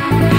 Thank